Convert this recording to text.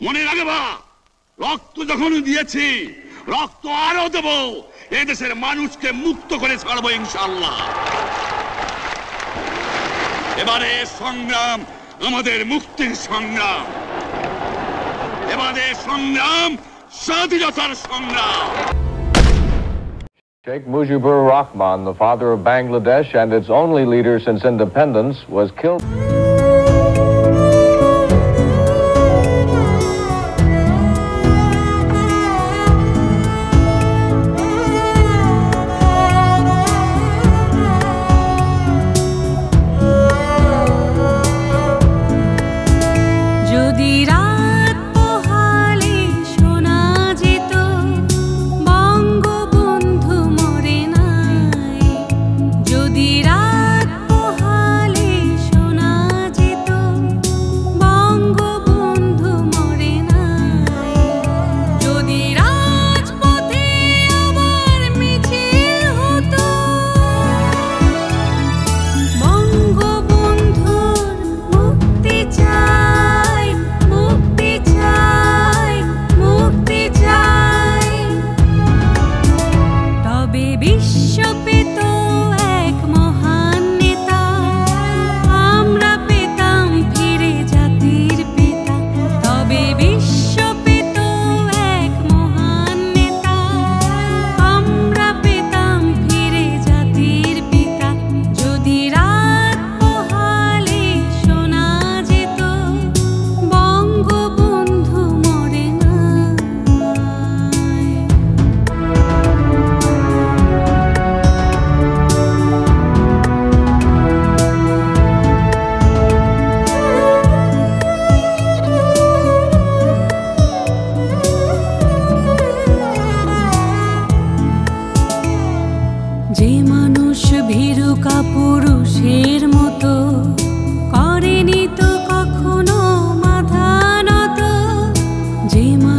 মনে রাখবা রক্ত যখন দিয়েছি রক্ত আরো দেব এদেশের মানুষকে মুক্ত করে ছাড়বো ইনশাল্লাহ এবারে সংগ্রাম আমাদের মুক্তির সংগ্রাম। এবারে সংগ্রাম স্বাধীনতার সংগ্রাম। Sheikh Mujibur Rahman, the father of Bangladesh and its only leader since independence, was killed. baby, shop it. কাপুরুষের মতো করেনি তো কখনো মাথা নত। যে মা